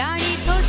やりと